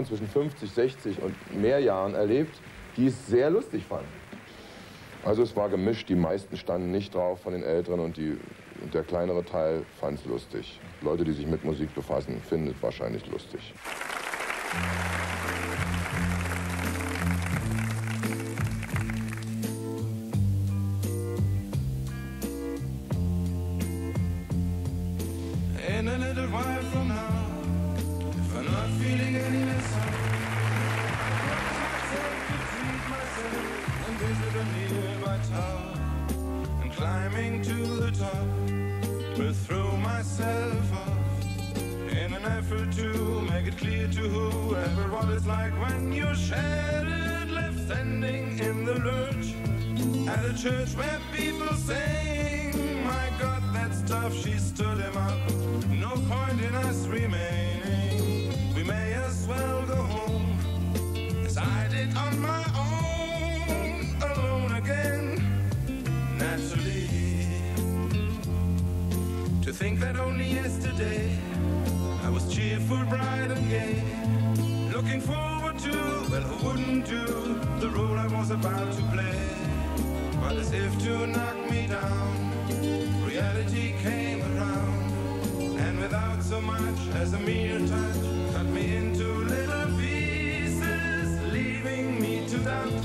zwischen 50, 60 und mehr Jahren erlebt, die es sehr lustig fanden. Also es war gemischt, die meisten standen nicht drauf von den Älteren und, die, und der kleinere Teil fand es lustig. Leute, die sich mit Musik befassen, finden es wahrscheinlich lustig. Think that only yesterday I was cheerful, bright, and gay. Looking forward to, well, who wouldn't do the role I was about to play? But as if to knock me down, reality came around, and without so much as a mere touch, cut me into little pieces, leaving me to doubt.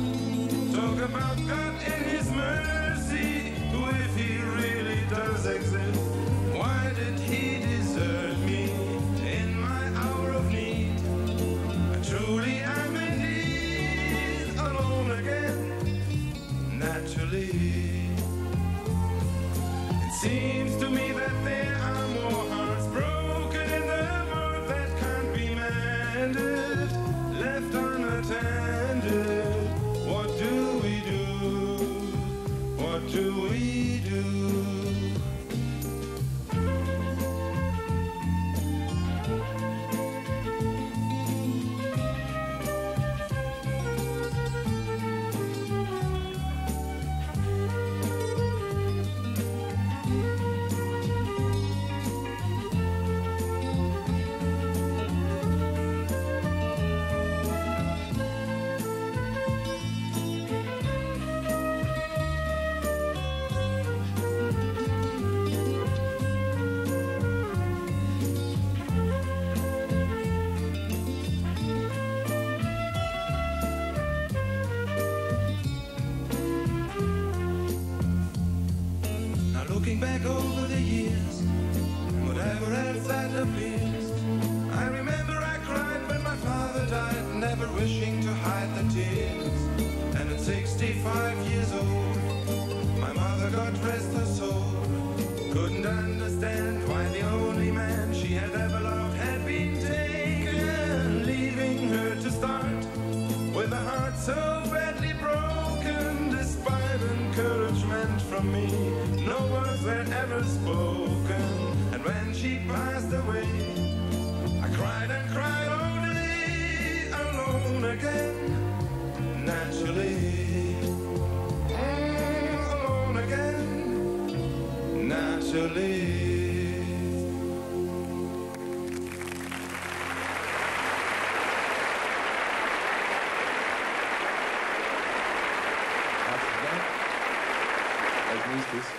Talk about God in His mercy, who if He really does exist, passed away, I cried and cried all day, alone again, naturally. Mm, alone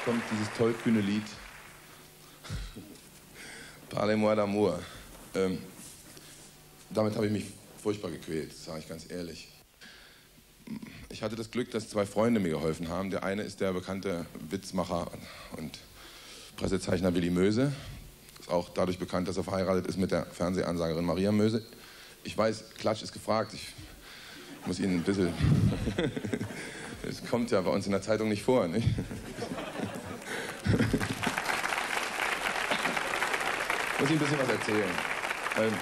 kommt dieses tollkühne Lied Parlez-moi d'amour. Ähm, damit habe ich mich furchtbar gequält, sage ich ganz ehrlich. Ich hatte das Glück, dass zwei Freunde mir geholfen haben. Der eine ist der bekannte Witzmacher und Pressezeichner Willi Möse. Ist auch dadurch bekannt, dass er verheiratet ist mit der Fernsehansagerin Maria Möse. Ich weiß, Klatsch ist gefragt. Ich muss Ihnen ein bisschen. Es kommt ja bei uns in der Zeitung nicht vor, nicht? muss ich ein bisschen was erzählen. Ähm,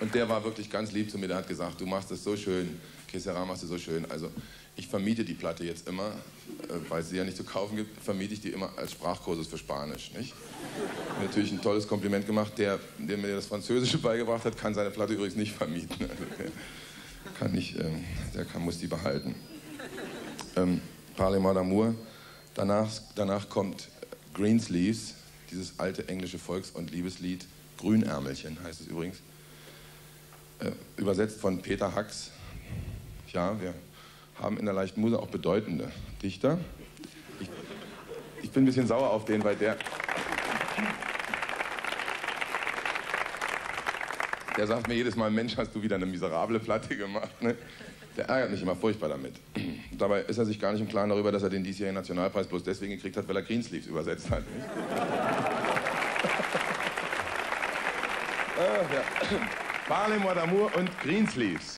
und der war wirklich ganz lieb zu mir. Der hat gesagt, du machst es so schön, Kessera machst du so schön. Also ich vermiete die Platte jetzt immer, äh, weil sie ja nicht zu kaufen gibt, vermiete ich die immer als Sprachkursus für Spanisch. Nicht? Natürlich ein tolles Kompliment gemacht. Der, der mir das Französische beigebracht hat, kann seine Platte übrigens nicht vermieten. Also der kann nicht, ähm, der kann, muss die behalten. Ähm, Parlement d'amour. Danach, danach kommt Greensleeves, dieses alte englische Volks- und Liebeslied. Grünärmelchen heißt es übrigens. Äh, übersetzt von Peter Hacks. Ja, wir haben in der leichten Muse auch bedeutende Dichter. Ich, ich bin ein bisschen sauer auf den, weil der. Der sagt mir jedes Mal, Mensch, hast du wieder eine miserable Platte gemacht. Ne? Der ärgert mich immer furchtbar damit. Dabei ist er sich gar nicht im Klaren darüber, dass er den diesjährigen Nationalpreis bloß deswegen gekriegt hat, weil er Greensleeves übersetzt hat. Ah, ja. Parlez-moi d'amour und Greensleeves.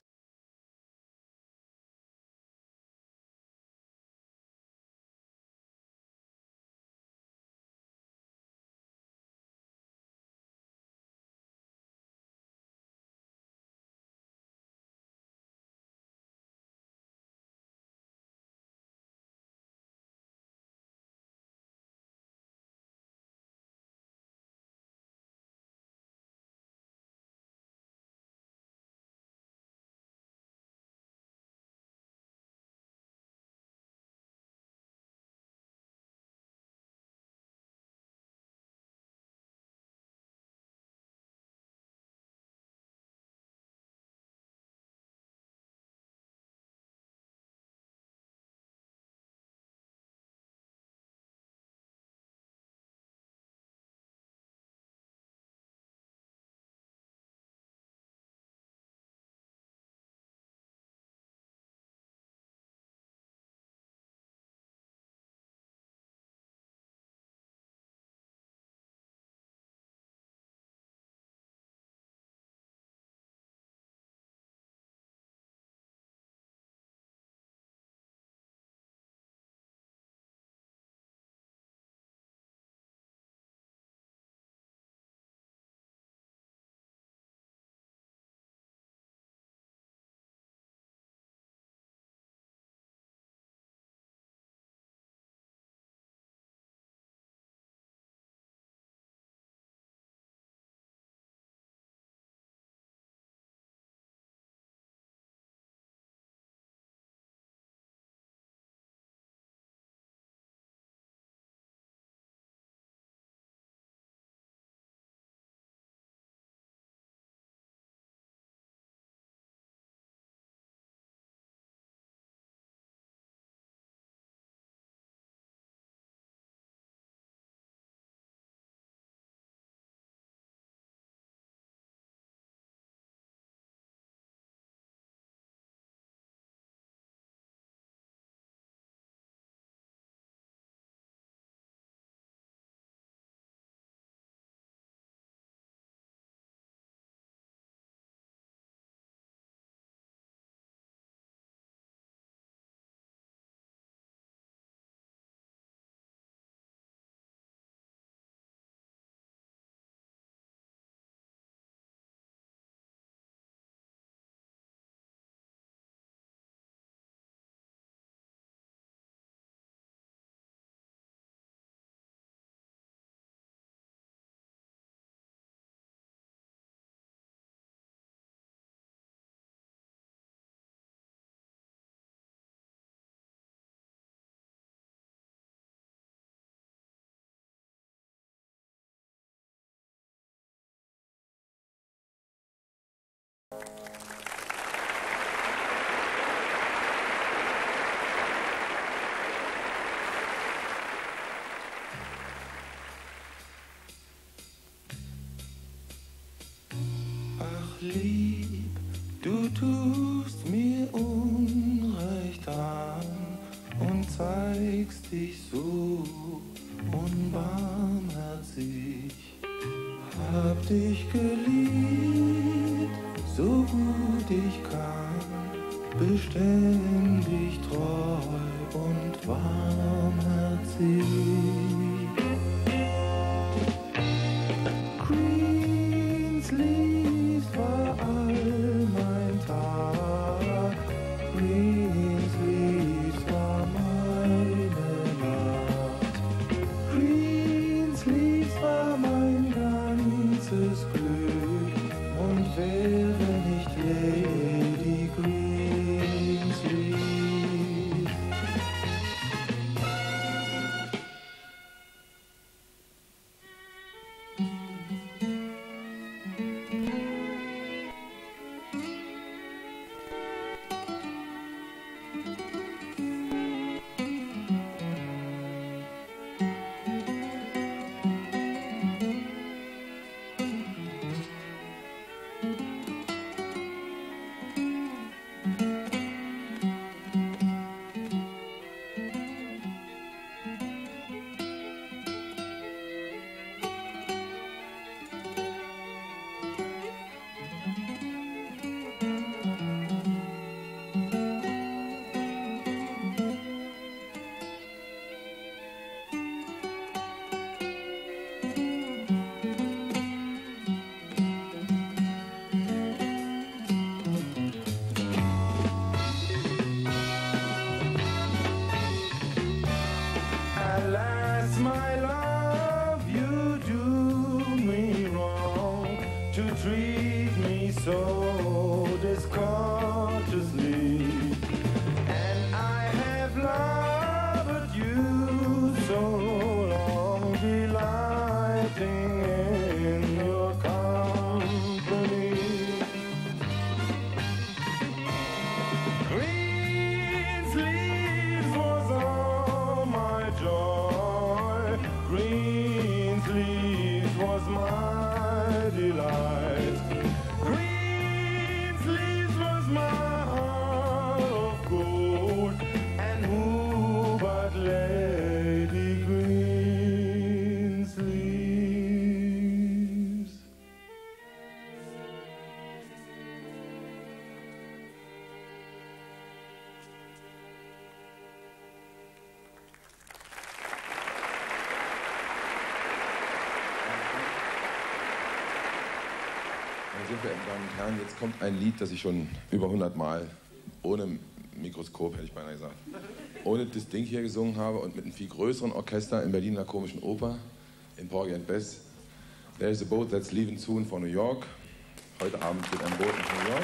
Lieb, du tust mir Unrecht an und zeigst dich so unbarmherzig. Hab dich geliebt, so gut ich kann, beständig treu und warmherzig. Meine Damen und Herren, jetzt kommt ein Lied, das ich schon über 100 Mal ohne Mikroskop, hätte ich beinahe gesagt, ohne das Ding hier gesungen habe und mit einem viel größeren Orchester in Berliner Komischen Oper, in Porgy and Bess. There's a boat that's leaving soon for New York. Heute Abend geht ein Boot nach New York.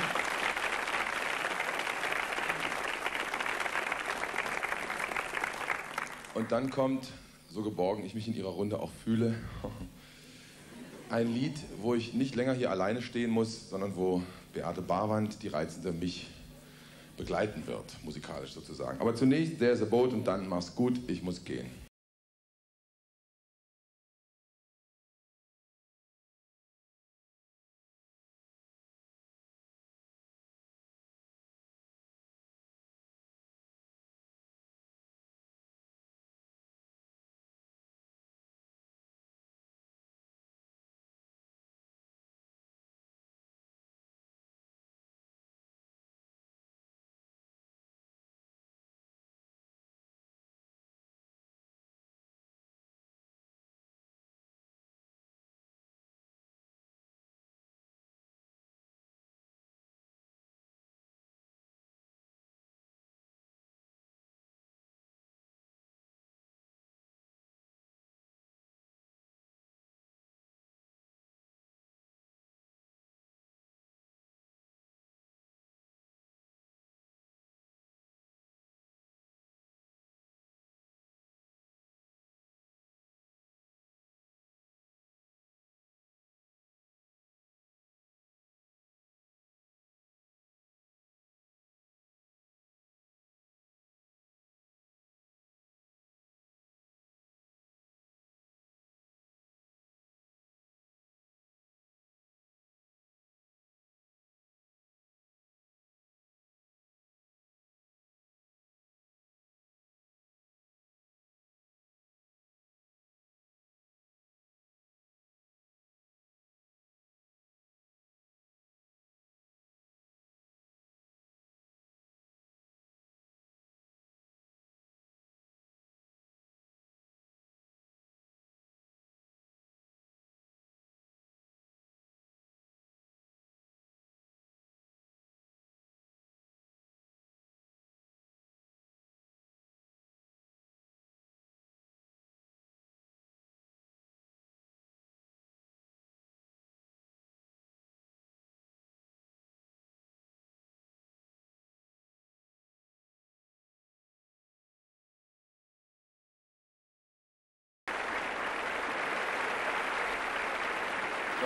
Und dann kommt, so geborgen ich mich in ihrer Runde auch fühle, ein Lied, wo ich nicht länger hier alleine stehen muss, sondern wo Beate Barwand, die Reizende, mich begleiten wird, musikalisch sozusagen. Aber zunächst There's a Boat und dann mach's gut, ich muss gehen.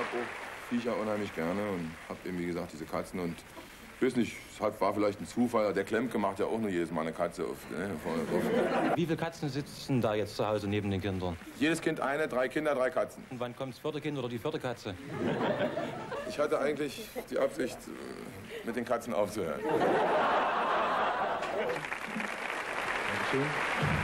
Auch Viecher unheimlich gerne und habe eben, wie gesagt, diese Katzen und ich weiß nicht, es war vielleicht ein Zufall. Der Klemke macht ja auch nur jedes Mal eine Katze auf. Ne. Wie viele Katzen sitzen da jetzt zu Hause neben den Kindern? Jedes Kind eine, drei Kinder, drei Katzen. Und wann kommt das vierte Kind oder die vierte Katze? Ich hatte eigentlich die Absicht, äh, mit den Katzen aufzuhören. Dankeschön.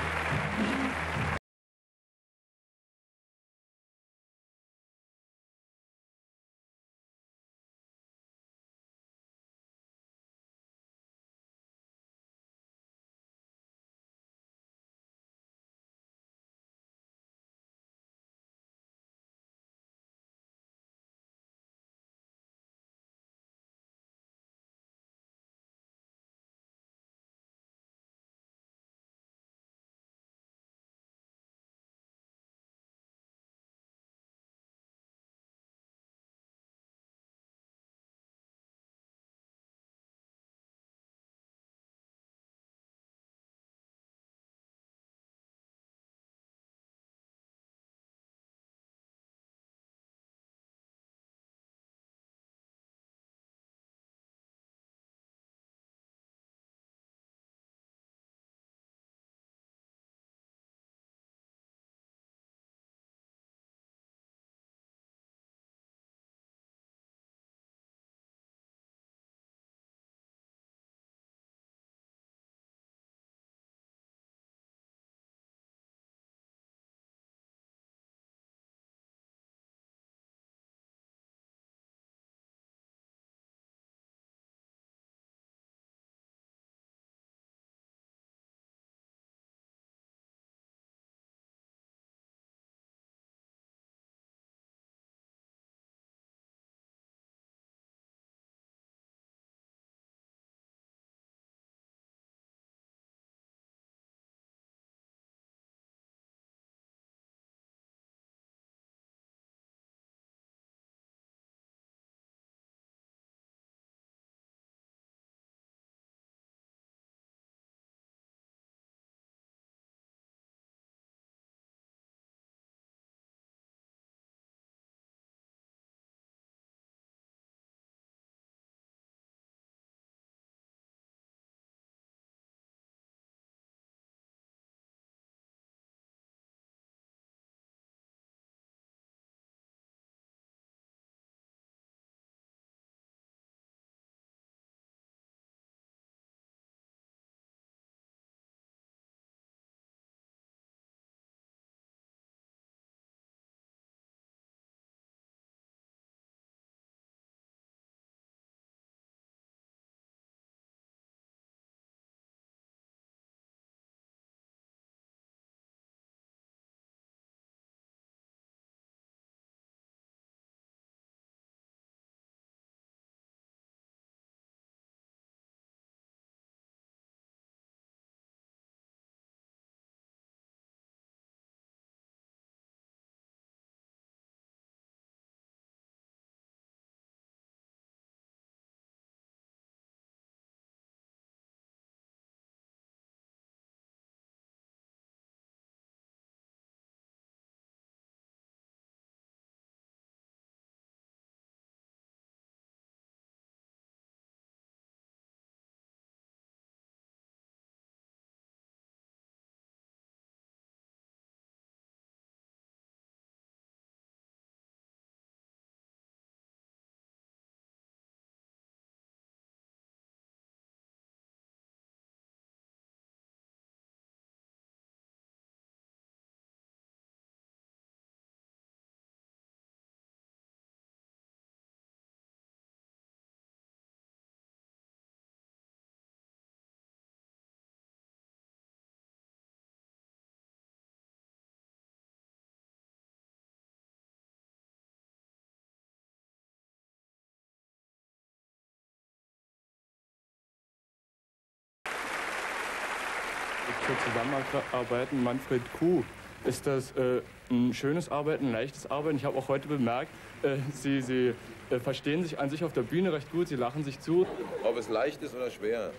Zur Zusammenarbeit mit Manfred Kuh ist das äh, ein schönes Arbeiten, ein leichtes Arbeiten. Ich habe auch heute bemerkt, äh, Sie, Sie äh, verstehen sich an sich auf der Bühne recht gut, Sie lachen sich zu. Ob es leicht ist oder schwer?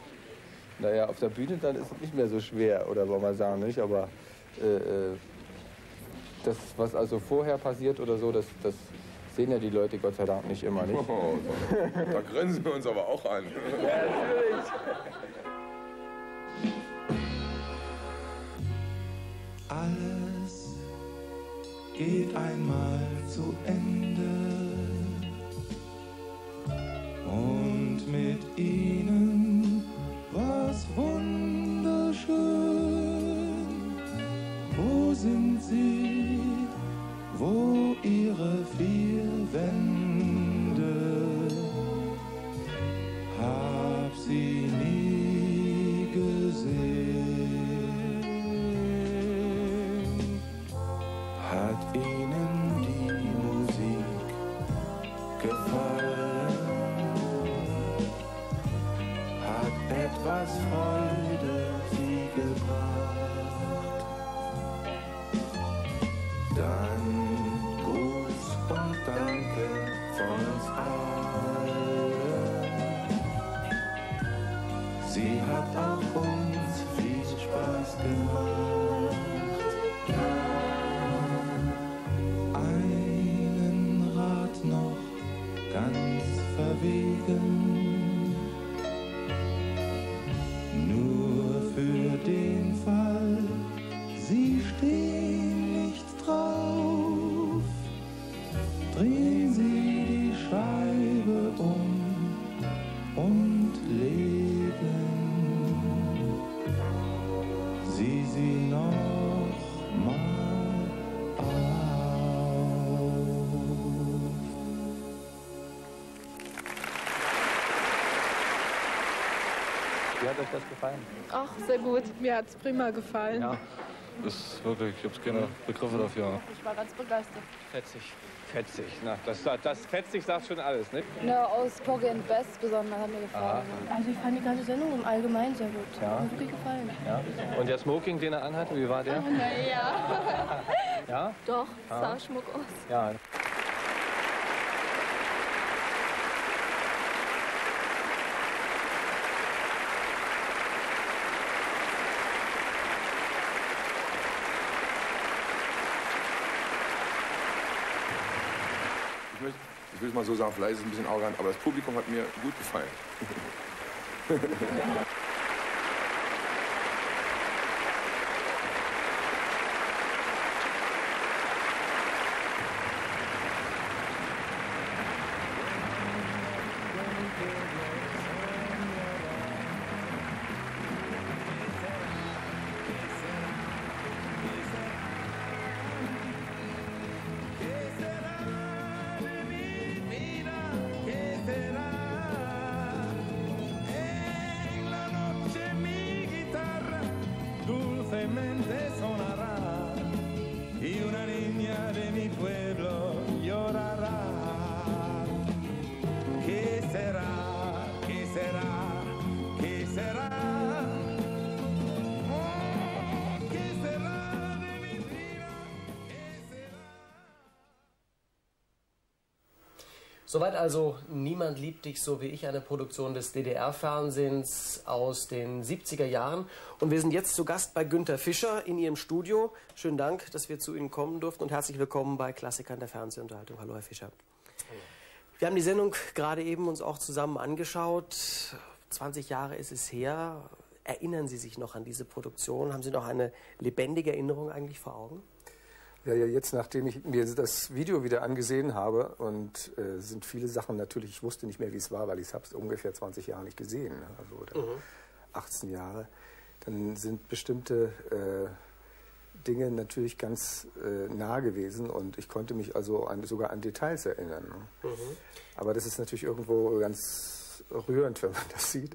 Naja, auf der Bühne dann ist es nicht mehr so schwer, oder soll man sagen, nicht? Aber äh, äh, das, was also vorher passiert oder so, das, das sehen ja die Leute Gott sei Dank nicht immer, nicht? Oh, da grinsen wir uns aber auch an. Ja, natürlich. Alles geht einmal zu Ende und mit ihnen war's wunderschön. Wo sind sie? Wo ihre Sie noch mal auf. Wie hat euch das gefallen? Ach, sehr gut. Mir hat es prima gefallen. Ja, ist wirklich, ich habe keine Begriffe dafür. Ich war ganz begeistert. Fetzig. Fetzig, na, das, das fetzig sagt schon alles, nicht? Ne, aus Porgy and Bess besonders hat mir gefallen. Also ich fand die ganze Sendung im Allgemeinen sehr gut. Ja. Hat mir wirklich gefallen. Ja. Und der Smoking, den er anhatte, wie war der? Naja, Ja? doch, sah Schmuck aus. Ja. Ich, möchte, ich will es mal so sagen, vielleicht ist es ein bisschen arrogant, aber das Publikum hat mir gut gefallen. Soweit also Niemand liebt dich so wie ich, eine Produktion des DDR-Fernsehens aus den 70er Jahren. Und wir sind jetzt zu Gast bei Günter Fischer in Ihrem Studio. Schönen Dank, dass wir zu Ihnen kommen durften und herzlich willkommen bei Klassikern der Fernsehunterhaltung. Hallo, Herr Fischer. Wir haben die Sendung gerade eben uns auch zusammen angeschaut. 20 Jahre ist es her. Erinnern Sie sich noch an diese Produktion? Haben Sie noch eine lebendige Erinnerung eigentlich vor Augen? Ja, ja, jetzt nachdem ich mir das Video wieder angesehen habe und äh, sind viele Sachen natürlich, ich wusste nicht mehr, wie es war, weil ich habe es ungefähr 20 Jahre nicht gesehen, ne? also oder 18 Jahre, dann sind bestimmte äh, Dinge natürlich ganz äh, nah gewesen und ich konnte mich also an, sogar an Details erinnern. Ne? Aber das ist natürlich irgendwo ganz rührend, wenn man das sieht.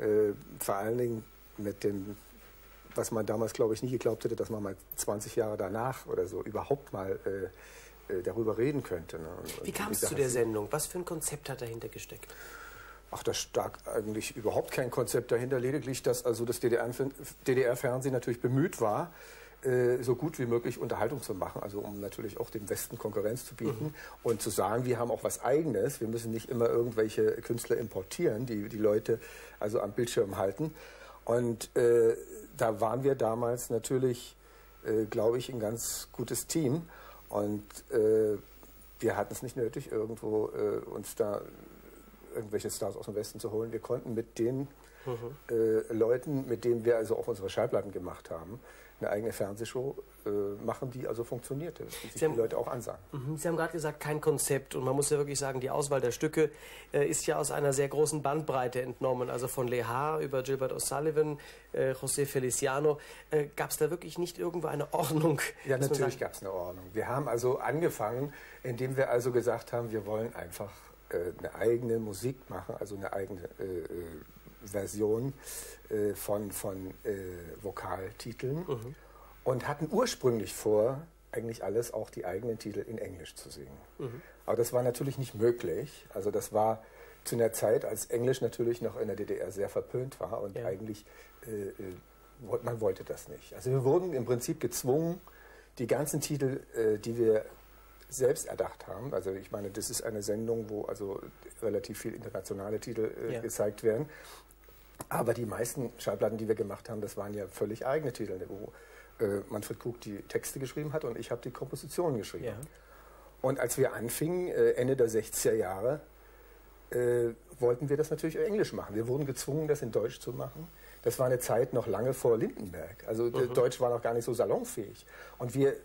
Äh, vor allen Dingen mit dem was man damals, glaube ich, nie geglaubt hätte, dass man mal 20 Jahre danach oder so überhaupt mal äh, äh, darüber reden könnte. Ne? Und- Wie kam es zu der Sendung? Was für ein Konzept hat dahinter gesteckt? Ach, da stak eigentlich überhaupt kein Konzept dahinter, lediglich, dass also das DDR-Fernsehen natürlich bemüht war, äh, so gut wie möglich Unterhaltung zu machen, also um natürlich auch dem Westen Konkurrenz zu bieten mhm. und zu sagen, wir haben auch was Eigenes, wir müssen nicht immer irgendwelche Künstler importieren, die die Leute also am Bildschirm halten. Und äh, da waren wir damals natürlich, äh, glaube ich, ein ganz gutes Team und äh, wir hatten es nicht nötig, irgendwo äh, uns da irgendwelche Stars aus dem Westen zu holen. Wir konnten mit den mhm. äh, Leuten, mit denen wir also auch unsere Schallplatten gemacht haben, eine eigene Fernsehshow äh, machen, die also funktionierte, die sich haben, die Leute auch ansagen. Mhm. Sie haben gerade gesagt, kein Konzept. Und man muss ja wirklich sagen, die Auswahl der Stücke äh, ist ja aus einer sehr großen Bandbreite entnommen. Also von Lehar über Gilbert O'Sullivan, äh, José Feliciano. Äh, gab es da wirklich nicht irgendwo eine Ordnung? Ja, natürlich gab es eine Ordnung. Wir haben also angefangen, indem wir also gesagt haben, wir wollen einfach äh, eine eigene Musik machen, also eine eigene äh, äh, Version von, von Vokaltiteln mhm. und hatten ursprünglich vor, eigentlich alles, auch die eigenen Titel in Englisch zu singen. Mhm. Aber das war natürlich nicht möglich. Also das war zu einer Zeit, als Englisch natürlich noch in der DDR sehr verpönt war und ja. eigentlich äh, man wollte das nicht. Also wir wurden im Prinzip gezwungen, die ganzen Titel, äh, die wir selbst erdacht haben. Also ich meine, das ist eine Sendung, wo also relativ viele internationale Titel äh, ja. gezeigt werden. Aber die meisten Schallplatten, die wir gemacht haben, das waren ja völlig eigene Titel, wo äh, Manfred Krug die Texte geschrieben hat und ich habe die Kompositionen geschrieben. Ja. Und als wir anfingen, äh, Ende der 60er Jahre, äh, wollten wir das natürlich Englisch machen. Wir wurden gezwungen, das in Deutsch zu machen. Das war eine Zeit noch lange vor Lindenberg. Also mhm. Deutsch war noch gar nicht so salonfähig. Und wir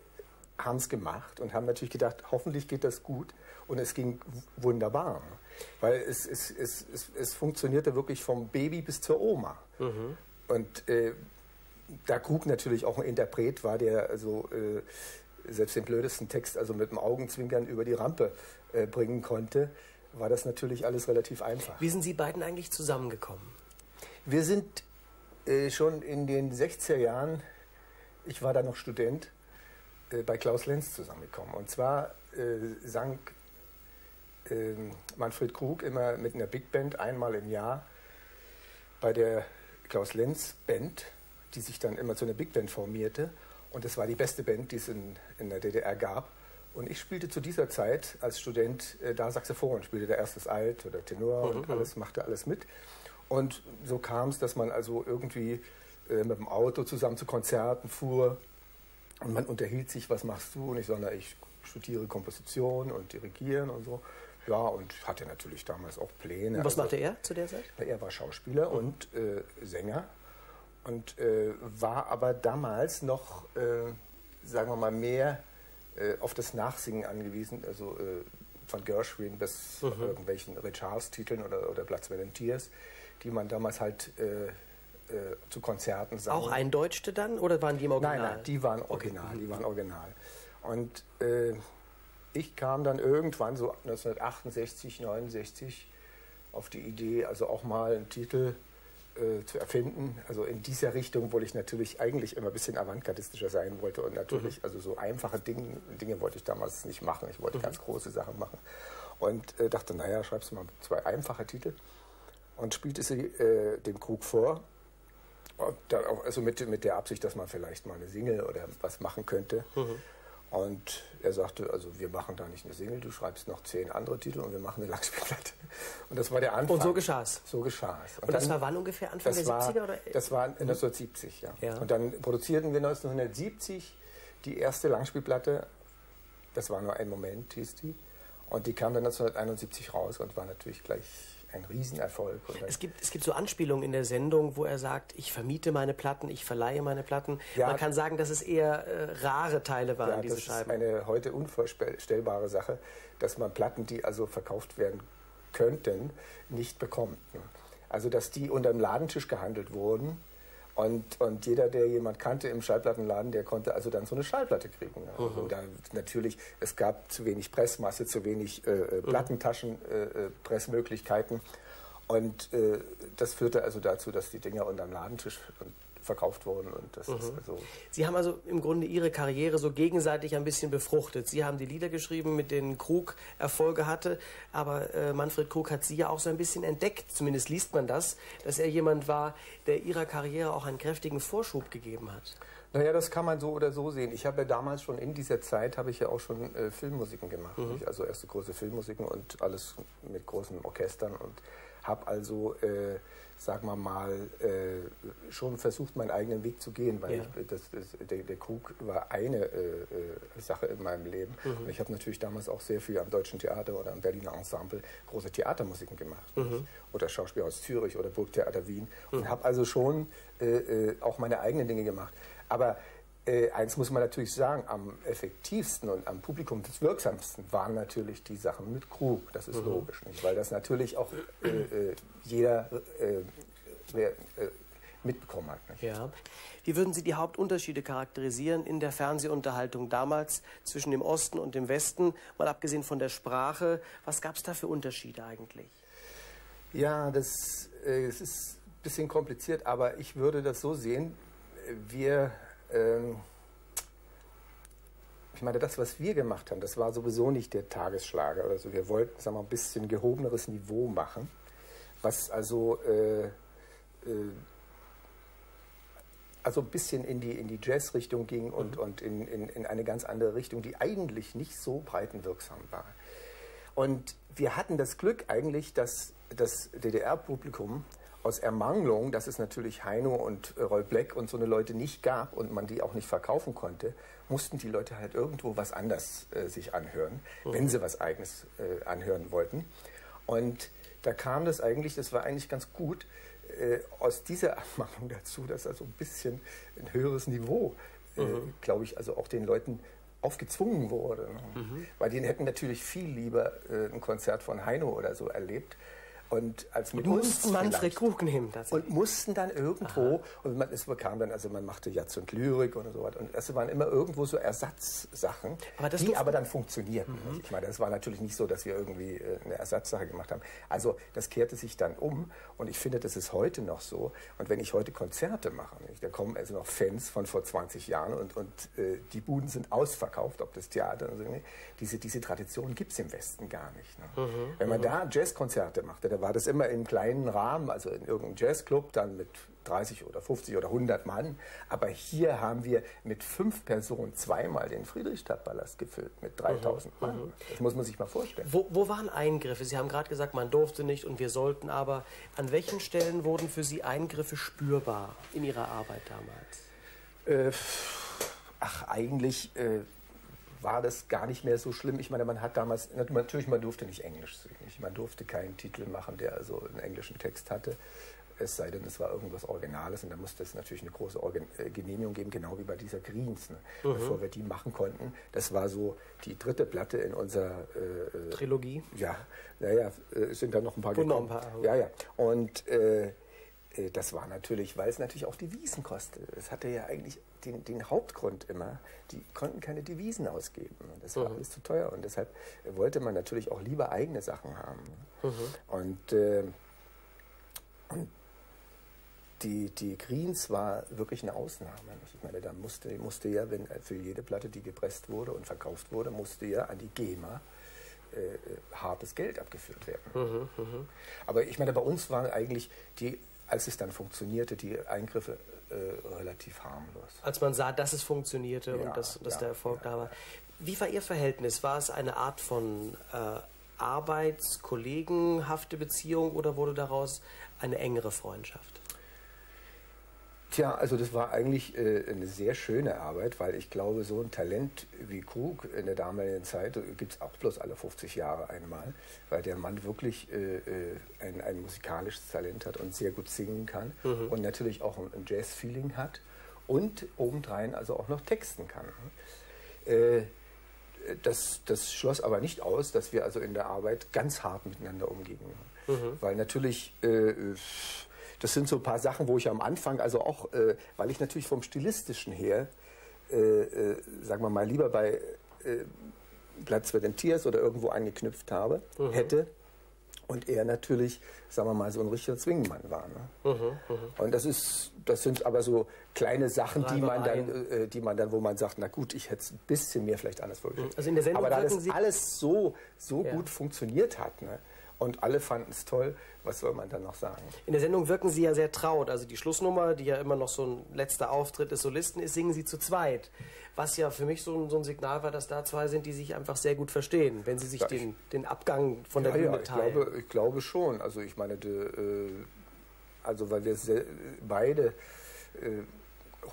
haben es gemacht und haben natürlich gedacht, hoffentlich geht das gut. Und es ging wunderbar. Weil es, es, es, es, es funktionierte wirklich vom Baby bis zur Oma. Mhm. Und äh, da Krug natürlich auch ein Interpret war, der also äh, selbst den blödesten Text also mit dem Augenzwinkern über die Rampe äh, bringen konnte, war das natürlich alles relativ einfach. Wie sind Sie beiden eigentlich zusammengekommen? Wir sind äh, schon in den 60er Jahren, ich war da noch Student, äh, bei Klaus Lenz zusammengekommen. Und zwar äh, sang Manfred Krug immer mit einer Big Band einmal im Jahr bei der Klaus Lenz Band, die sich dann immer zu einer Big Band formierte. Und das war die beste Band, die es in, in der DDR gab. Und ich spielte zu dieser Zeit als Student äh, da Saxophon, spielte der erstes Alt oder Tenor mhm. und alles, machte alles mit. Und so kam es, dass man also irgendwie äh, mit dem Auto zusammen zu Konzerten fuhr und man unterhielt sich, was machst du? Und ich sage, ich studiere Komposition und Dirigieren und so. Ja, und hatte natürlich damals auch Pläne. Und was also, machte er zu der Zeit? Er war Schauspieler mhm. und äh, Sänger und äh, war aber damals noch, äh, sagen wir mal, mehr äh, auf das Nachsingen angewiesen, also äh, von Gershwin bis mhm. irgendwelchen Richards-Titeln oder, oder Platz Volunteers, die man damals halt äh, zu Konzerten sang. Auch eindeutschte dann oder waren die im Original? Nein, nein, die waren original, okay. die waren original. Und ich kam dann irgendwann so 1968, 69 auf die Idee, also auch mal einen Titel äh, zu erfinden. Also in dieser Richtung, obwohl ich natürlich eigentlich immer ein bisschen avantgardistischer sein wollte und natürlich, mhm. also so einfache Dinge, Dinge wollte ich damals nicht machen. Ich wollte mhm. ganz große Sachen machen und äh, dachte, naja, schreibst du mal zwei einfache Titel und spielte sie äh, dem Krug vor also mit, mit der Absicht, dass man vielleicht mal eine Single oder was machen könnte. Mhm. Und er sagte, also wir machen da nicht eine Single, du schreibst noch zehn andere Titel und wir machen eine Langspielplatte. Und das war der Anfang. Und so geschah es? So geschah es. Und, und das war wann ungefähr? Anfang der war, 70er? Oder? Das war 1970, ja. ja. Und dann produzierten wir 1970 die erste Langspielplatte. Das war nur ein Moment, hieß die. Und die kam dann 1971 raus und war natürlich gleich ein Riesenerfolg. Es gibt, es gibt so Anspielungen in der Sendung, wo er sagt, ich vermiete meine Platten, ich verleihe meine Platten. Ja, Man kann sagen, dass es eher äh, rare Teile waren, ja, diese Scheiben. Das ist eine heute unvorstellbare Sache, dass man Platten, die also verkauft werden könnten, nicht bekommt. Also, dass die unter dem Ladentisch gehandelt wurden und, und jeder, der jemand kannte im Schallplattenladen, der konnte also dann so eine Schallplatte kriegen. Also mhm. da, natürlich, es gab zu wenig Pressmasse, zu wenig äh, äh mhm. Plattentaschen, äh, äh, Pressmöglichkeiten. Und äh, das führte also dazu, dass die Dinger unterm Ladentisch verkauft worden. Und das ist Mhm. also Sie haben also im Grunde Ihre Karriere so gegenseitig ein bisschen befruchtet. Sie haben die Lieder geschrieben, mit denen Krug Erfolge hatte, aber äh, Manfred Krug hat Sie ja auch so ein bisschen entdeckt, zumindest liest man das, dass er jemand war, der Ihrer Karriere auch einen kräftigen Vorschub gegeben hat. Naja, das kann man so oder so sehen. Ich habe ja damals schon in dieser Zeit, habe ich ja auch schon äh, Filmmusiken gemacht. Mhm. Also erste große Filmmusiken und alles mit großen Orchestern und habe also, äh, sagen wir mal, äh, schon versucht, meinen eigenen Weg zu gehen, weil Ja. ich, das, das, der, der Krug war eine äh, äh, Sache in meinem Leben. Mhm. Und ich habe natürlich damals auch sehr viel am Deutschen Theater oder am Berliner Ensemble große Theatermusiken gemacht. Mhm. Oder Schauspielhaus Zürich oder Burgtheater Wien. Und habe also schon äh, äh, auch meine eigenen Dinge gemacht. Aber äh, eins muss man natürlich sagen, am effektivsten und am Publikum das wirksamsten waren natürlich die Sachen mit Krug. Das ist Mhm. logisch, nicht? weil das natürlich auch äh, äh, jeder äh, wer, äh, mitbekommen hat. Nicht? Ja. Wie würden Sie die Hauptunterschiede charakterisieren in der Fernsehunterhaltung damals zwischen dem Osten und dem Westen, mal abgesehen von der Sprache? Was gab es da für Unterschiede eigentlich? Ja, das, äh, es ist ein bisschen kompliziert, aber ich würde das so sehen, wir, ähm, ich meine, das, was wir gemacht haben, das war sowieso nicht der Tagesschlager oder so. Wir wollten, sagen wir mal, ein bisschen gehobeneres Niveau machen, was also, äh, äh, also ein bisschen in die, in die Jazz-Richtung ging und, und in, in, in eine ganz andere Richtung, die eigentlich nicht so breitenwirksam war. Und wir hatten das Glück eigentlich, dass das DDR-Publikum aus Ermangelung, dass es natürlich Heino und äh, Roy Black und so eine Leute nicht gab und man die auch nicht verkaufen konnte, mussten die Leute halt irgendwo was anders äh, sich anhören, wenn sie was Eigenes äh, anhören wollten. Und da kam das eigentlich, das war eigentlich ganz gut, äh, aus dieser Ermahnung dazu, dass also ein bisschen ein höheres Niveau, äh, glaube ich, also auch den Leuten aufgezwungen wurde. ne? Weil die hätten natürlich viel lieber äh, ein Konzert von Heino oder so erlebt. Und als mit uns nehmen. Und mussten dann irgendwo, und man, es bekam dann, also man machte Jazz und Lyrik und so weiter. Und das waren immer irgendwo so Ersatzsachen, Aber die aber dann funktionierten. nicht? Ich meine, das war natürlich nicht so, dass wir irgendwie äh, eine Ersatzsache gemacht haben. Also das kehrte sich dann um und ich finde, das ist heute noch so. Und wenn ich heute Konzerte mache, nicht, da kommen also noch Fans von vor 20 Jahren und, und äh, die Buden sind ausverkauft, ob das Theater oder so. Diese, diese Tradition gibt es im Westen gar nicht. Ne? Wenn man da Jazzkonzerte machte, da war das immer im kleinen Rahmen, also in irgendeinem Jazzclub, dann mit 30 oder 50 oder 100 Mann. Aber hier haben wir mit fünf Personen zweimal den Friedrichstadtpalast gefüllt mit 3000 Mann. Das muss man sich mal vorstellen. Wo, wo waren Eingriffe? Sie haben gerade gesagt, man durfte nicht und wir sollten, aber an welchen Stellen wurden für Sie Eingriffe spürbar in Ihrer Arbeit damals? Äh, ach, eigentlich äh, war das gar nicht mehr so schlimm. Ich meine, man hat damals, natürlich, man durfte nicht Englisch singen. Man durfte keinen Titel machen, der also einen englischen Text hatte. Es sei denn, es war irgendwas Originales und da musste es natürlich eine große Organ äh, Genehmigung geben, genau wie bei dieser Greens, ne? Mhm. bevor wir die machen konnten. Das war so die dritte Platte in unserer äh, äh, Trilogie? Ja, naja, es sind da noch ein paar noch gekommen. ein paar, Ja, ja. Und äh, äh, das war natürlich, weil es natürlich auch Devisen kostete. Es hatte ja eigentlich den, den Hauptgrund immer, die konnten keine Devisen ausgeben. Das war Mhm. alles zu teuer. Und deshalb wollte man natürlich auch lieber eigene Sachen haben. Mhm. Und, äh, und die, die Greens war wirklich eine Ausnahme. Ich meine, da musste, musste ja, wenn äh, für jede Platte, die gepresst wurde und verkauft wurde, musste ja an die GEMA äh, äh, hartes Geld abgeführt werden. Mhm, Aber ich meine, bei uns waren eigentlich die, als es dann funktionierte, die Eingriffe äh, relativ harmlos. Als man sah, dass es funktionierte Ja, und dass, dass ja, der Erfolg da war. Wie war Ihr Verhältnis? War es eine Art von äh, arbeitskollegenhafte Beziehung oder wurde daraus eine engere Freundschaft? Tja, also das war eigentlich äh, eine sehr schöne Arbeit, weil ich glaube, so ein Talent wie Krug in der damaligen Zeit gibt es auch bloß alle 50 Jahre einmal, weil der Mann wirklich äh, äh, ein, ein musikalisches Talent hat und sehr gut singen kann Mhm. und natürlich auch ein, ein Jazz-Feeling hat und obendrein also auch noch texten kann. Äh, das, das schloss aber nicht aus, dass wir also in der Arbeit ganz hart miteinander umgingen. Mhm. Weil natürlich, äh, das sind so ein paar Sachen, wo ich am Anfang, also auch, äh, weil ich natürlich vom Stilistischen her, äh, äh, sagen wir mal, lieber bei äh, Platz für den Tiers oder irgendwo angeknüpft habe, Mhm. hätte. Und er natürlich, sagen wir mal, so ein richtiger Zwingenmann war. Ne? Und das ist, das sind aber so kleine Sachen, die man dann, äh, die man dann, wo man sagt, na gut, ich hätte es ein bisschen mehr vielleicht anders vorgestellt. Also in der Sendung aber da das Sie- alles so, so Ja. gut funktioniert hat, ne? Und alle fanden es toll, was soll man dann noch sagen? In der Sendung wirken Sie ja sehr traut. Also die Schlussnummer, die ja immer noch so ein letzter Auftritt des Solisten ist, singen Sie zu zweit. Was ja für mich so ein, so ein Signal war, dass da zwei sind, die sich einfach sehr gut verstehen, wenn sie sich Ja, den, den Abgang von der ja, Bühne ja, ich teilen. glaube, ich glaube schon. Also ich meine, de, äh, also weil wir beide äh,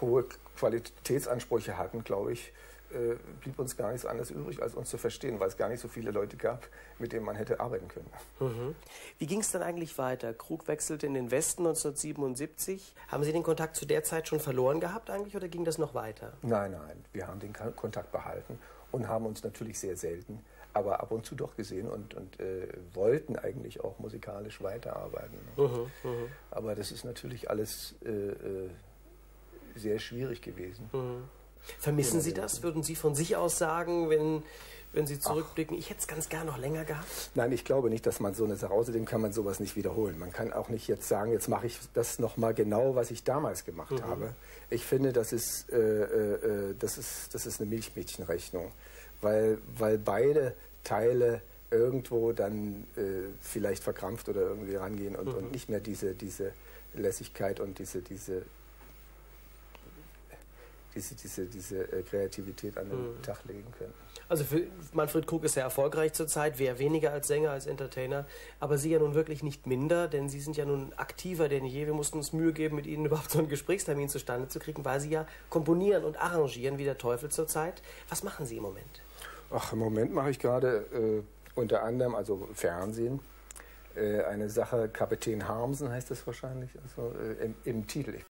hohe Qualitätsansprüche hatten, glaube ich, äh, blieb uns gar nichts anderes übrig, als uns zu verstehen, weil es gar nicht so viele Leute gab, mit denen man hätte arbeiten können. Mhm. Wie ging es dann eigentlich weiter? Krug wechselte in den Westen 1977. Haben Sie den Kontakt zu der Zeit schon verloren gehabt eigentlich oder ging das noch weiter? Nein, nein, wir haben den Kontakt behalten und haben uns natürlich sehr selten, aber ab und zu doch gesehen und, und äh, wollten eigentlich auch musikalisch weiterarbeiten. Mhm, Aber das ist natürlich alles äh, äh, sehr schwierig gewesen. Vermissen Sie das? Würden Sie von sich aus sagen, wenn, wenn Sie zurückblicken, ich hätte es ganz gern noch länger gehabt? Nein, ich glaube nicht, dass man so eine Sache, außerdem kann man sowas nicht wiederholen. Man kann auch nicht jetzt sagen, jetzt mache ich das nochmal genau, was ich damals gemacht Mhm. habe. Ich finde, das ist, äh, äh, äh, das ist, das ist eine Milchmädchenrechnung, weil, weil beide Teile irgendwo dann äh, vielleicht verkrampft oder irgendwie rangehen und, Mhm. und nicht mehr diese, diese Lässigkeit und diese, diese, diese, diese, diese äh, Kreativität an den Mhm. Tag legen können. Also für Manfred Krug ist sehr erfolgreich zurzeit, wer weniger als Sänger, als Entertainer, aber Sie ja nun wirklich nicht minder, denn Sie sind ja nun aktiver denn je. Wir mussten uns Mühe geben, mit Ihnen überhaupt so einen Gesprächstermin zustande zu kriegen, weil Sie ja komponieren und arrangieren wie der Teufel zurzeit. Was machen Sie im Moment? Ach, im Moment mache ich gerade äh, unter anderem, also Fernsehen, äh, eine Sache, Kapitän Harmsen heißt das wahrscheinlich, also äh, im, im Titel. Ich